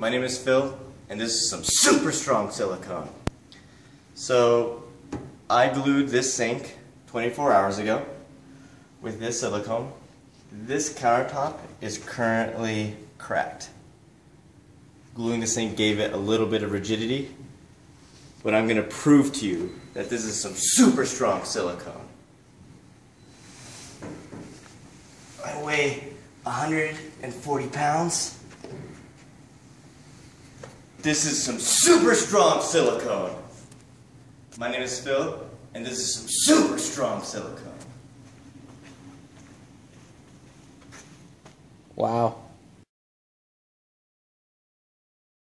My name is Phil, and this is some super strong silicone. So, I glued this sink 24 hours ago with this silicone. This countertop is currently cracked. Gluing the sink gave it a little bit of rigidity, but I'm going to prove to you that this is some super strong silicone. I weigh 140 pounds. This is some super strong silicone. My name is Phil, and this is some super strong silicone. Wow.